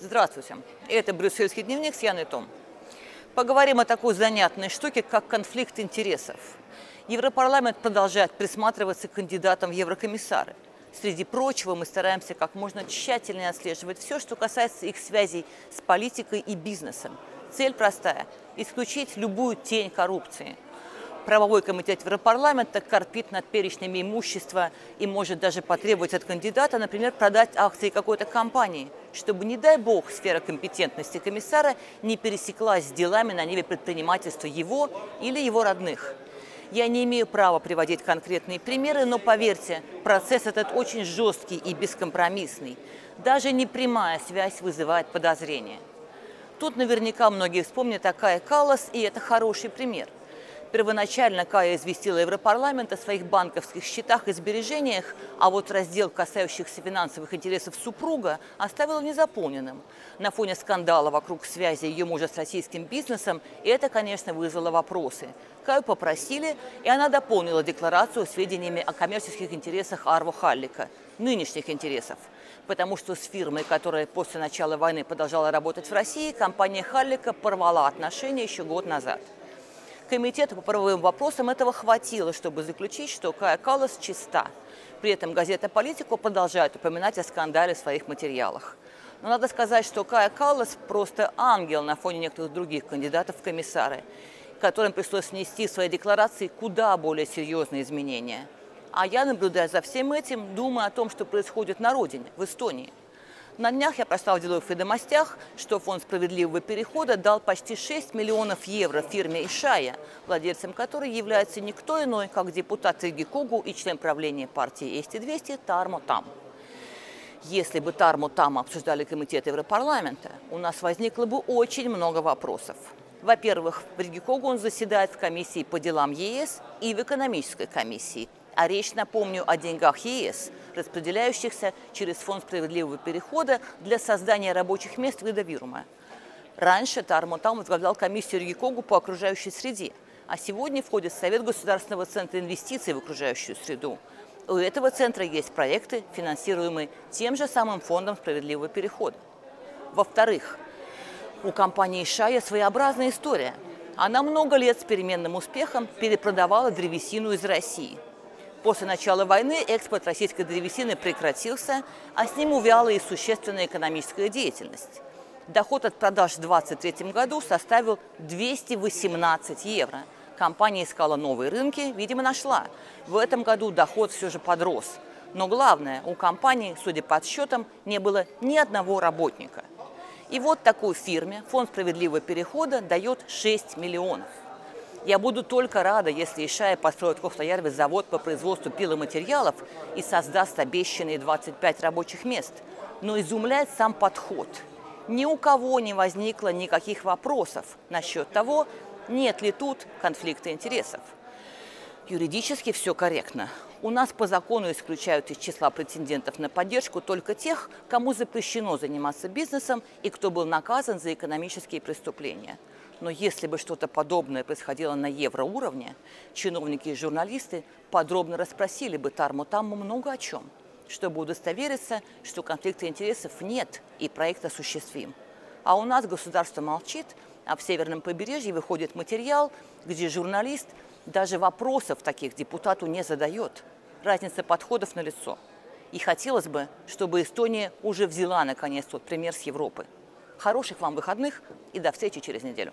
Здравствуйте. Это «Брюссельский дневник» с Яной Том. Поговорим о такой занятной штуке, как конфликт интересов. Европарламент продолжает присматриваться к кандидатам в еврокомиссары. Среди прочего, мы стараемся как можно тщательнее отслеживать все, что касается их связей с политикой и бизнесом. Цель простая – исключить любую тень коррупции – правовой комитет Европарламента корпит над перечнями имущества и может даже потребовать от кандидата, например, продать акции какой-то компании, чтобы, не дай бог, сфера компетентности комиссара не пересеклась с делами на ниве предпринимательства его или его родных. Я не имею права приводить конкретные примеры, но поверьте, процесс этот очень жесткий и бескомпромиссный. Даже непрямая связь вызывает подозрения. Тут наверняка многие вспомнят такая Каллас, и это хороший пример. Первоначально Кая известила Европарламент о своих банковских счетах и сбережениях, а вот раздел, касающихся финансовых интересов супруга, оставила незаполненным. На фоне скандала вокруг связи ее мужа с российским бизнесом это, конечно, вызвало вопросы. Каю попросили, и она дополнила декларацию сведениями о коммерческих интересах Арво Халлика, нынешних интересов. Потому что с фирмой, которая после начала войны продолжала работать в России, компания Халлика порвала отношения еще год назад. Комитету по правовым вопросам этого хватило, чтобы заключить, что Кая Каллас чиста. При этом газета «Политику» продолжает упоминать о скандале в своих материалах. Но надо сказать, что Кая Каллас просто ангел на фоне некоторых других кандидатов в комиссары, которым пришлось внести в свои декларации куда более серьезные изменения. А я, наблюдая за всем этим, думаю о том, что происходит на родине, в Эстонии. На днях я прочитал в деловых ведомостях, что Фонд справедливого перехода дал почти 6 миллионов евро фирме Ишая, владельцем которой является никто иной, как депутат Иги Когу и член правления партии Эсти-200 Тармо Там. Если бы Тармо Там обсуждали комитет Европарламента, у нас возникло бы очень много вопросов. Во-первых, в Риге Когу он заседает в комиссии по делам ЕС и в экономической комиссии, а речь, напомню, о деньгах ЕС, распределяющихся через Фонд справедливого перехода для создания рабочих мест вида Вирума. Раньше Тармотам возглавлял комиссию Ригикогу по окружающей среде, а сегодня входит в Совет Государственного центра инвестиций в окружающую среду. У этого центра есть проекты, финансируемые тем же самым Фондом справедливого перехода. Во-вторых, у компании «Шая» своеобразная история. Она много лет с переменным успехом перепродавала древесину из России – После начала войны экспорт российской древесины прекратился, а с ним увяла и существенная экономическая деятельность. Доход от продаж в 2023 году составил 218 евро. Компания искала новые рынки, видимо, нашла. В этом году доход все же подрос. Но главное, у компании, судя по отсчетам, не было ни одного работника. И вот такой фирме Фонд справедливого перехода дает 6 миллионов. Я буду только рада, если Ишая построит в Кохтаярве завод по производству пиломатериалов и создаст обещанные 25 рабочих мест. Но изумляет сам подход. Ни у кого не возникло никаких вопросов насчет того, нет ли тут конфликта интересов. Юридически все корректно. У нас по закону исключают из числа претендентов на поддержку только тех, кому запрещено заниматься бизнесом и кто был наказан за экономические преступления. Но если бы что-то подобное происходило на евроуровне, чиновники и журналисты подробно расспросили бы Тарму Тамму много о чем, чтобы удостовериться, что конфликта интересов нет и проект осуществим. А у нас государство молчит, а в северном побережье выходит материал, где журналист даже вопросов таких депутату не задает. Разница подходов на лицо. И хотелось бы, чтобы Эстония уже взяла наконец тот пример с Европы. Хороших вам выходных и до встречи через неделю.